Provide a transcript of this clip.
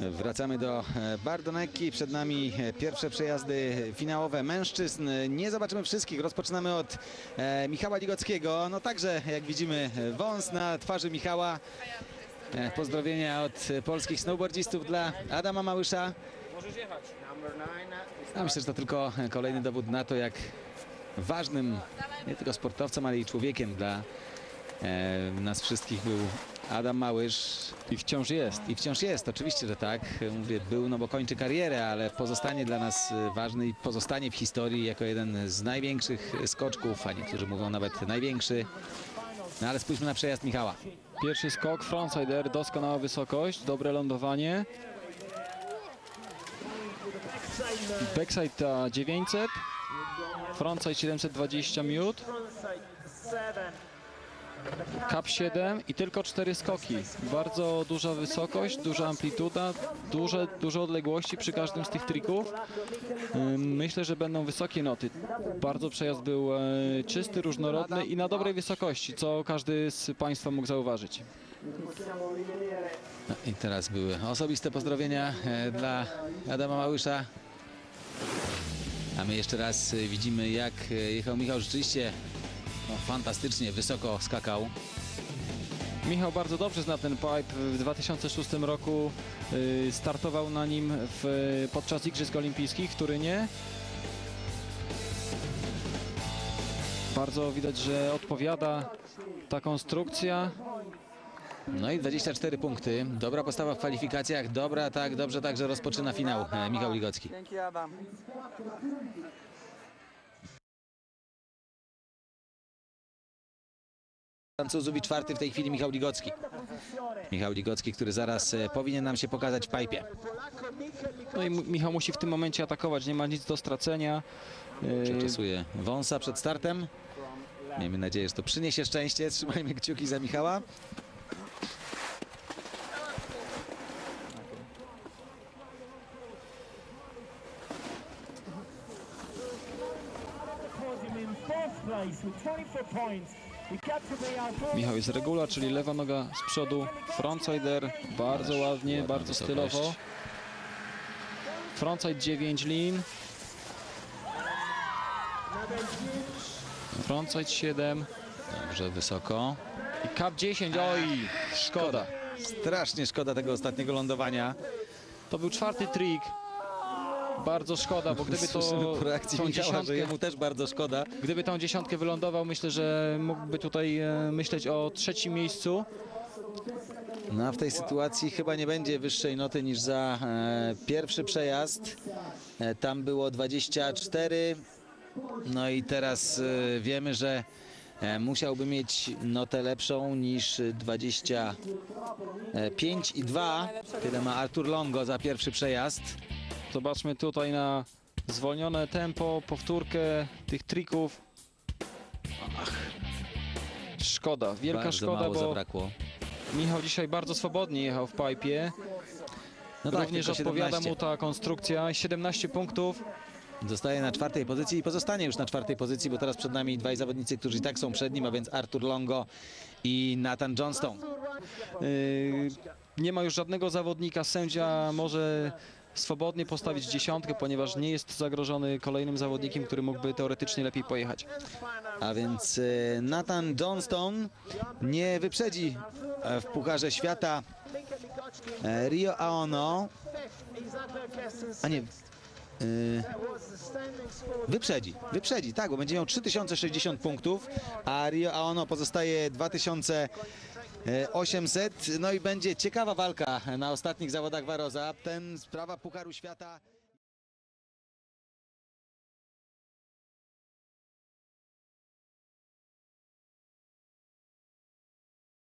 Wracamy do e, Bardonecki. Przed nami e, pierwsze przejazdy finałowe mężczyzn. Nie zobaczymy wszystkich. Rozpoczynamy od e, Michała Ligockiego. No także, jak widzimy, wąs na twarzy Michała. Pozdrowienia od polskich snowboardzistów dla Adama Małysza. Ja myślę, że to tylko kolejny dowód na to, jak ważnym nie tylko sportowcem, ale i człowiekiem dla nas wszystkich był Adam Małysz. I wciąż jest. I wciąż jest, oczywiście, że tak. Mówię, był, no bo kończy karierę, ale pozostanie dla nas ważny i pozostanie w historii jako jeden z największych skoczków, a niektórzy mówią nawet największy. No ale spójrzmy na przejazd Michała. Pierwszy skok, frontsider, doskonała wysokość, dobre lądowanie. Backside ta 900, frontside 720 miód, cap 7 i tylko 4 skoki. Bardzo duża wysokość, duża amplituda, duże, duże odległości przy każdym z tych trików. Myślę, że będą wysokie noty. Bardzo przejazd był e, czysty, różnorodny i na dobrej wysokości, co każdy z Państwa mógł zauważyć. No i teraz były osobiste pozdrowienia e, dla Adama Małysza. A my jeszcze raz e, widzimy, jak jechał Michał rzeczywiście no, fantastycznie wysoko skakał. Michał bardzo dobrze zna ten pipe. W 2006 roku y, startował na nim w, podczas Igrzysk Olimpijskich w Turynie. Bardzo widać, że odpowiada ta konstrukcja. No i 24 punkty. Dobra postawa w kwalifikacjach. Dobra, tak, dobrze także rozpoczyna finał e, Michał Ligocki. Dzięki Adam. Francuzów i czwarty w tej chwili Michał Ligocki. Michał Ligocki, który zaraz e, powinien nam się pokazać w pipe. No i Michał musi w tym momencie atakować, nie ma nic do stracenia. Y, Przeczesuje wąsa przed startem. Miejmy nadzieję, że to przyniesie szczęście. Trzymajmy kciuki za Michała. place with 24 points. Michał jest regula, czyli lewa noga z przodu, frontsider, bardzo ładnie, bardzo stylowo. Frontside 9 lin. Frontside 7 Dobrze, wysoko. i cap 10. Oj, szkoda. Strasznie szkoda tego ostatniego lądowania. To był czwarty trik. Bardzo szkoda, bo gdyby to reakcji tą Michała, że dziesiątkę, jemu też bardzo szkoda. gdyby tą dziesiątkę wylądował, myślę, że mógłby tutaj e, myśleć o trzecim miejscu. No w tej sytuacji chyba nie będzie wyższej noty niż za e, pierwszy przejazd. E, tam było 24. No i teraz e, wiemy, że e, musiałby mieć notę lepszą niż 25 i 2. Tyle ma Artur Longo za pierwszy przejazd. Zobaczmy tutaj na zwolnione tempo, powtórkę tych trików. Ach, szkoda, wielka Bardzo szkoda, bo zabrakło. Michał dzisiaj bardzo swobodnie jechał w pipe. No tak, Również tylko odpowiada 17. mu ta konstrukcja. 17 punktów. Zostaje na czwartej pozycji i pozostanie już na czwartej pozycji, bo teraz przed nami dwaj zawodnicy, którzy i tak są przed nim, a więc Artur Longo i Nathan Johnston. Yy, nie ma już żadnego zawodnika. Sędzia może swobodnie postawić dziesiątkę, ponieważ nie jest zagrożony kolejnym zawodnikiem, który mógłby teoretycznie lepiej pojechać. A więc e, Nathan Johnston nie wyprzedzi e, w Pucharze Świata e, Rio Aono. A nie. Wyprzedzi, wyprzedzi, tak, bo będzie miał 3060 punktów, a Rio Aono pozostaje 2800. No i będzie ciekawa walka na ostatnich zawodach Waroza. Ten sprawa Pucharu Świata.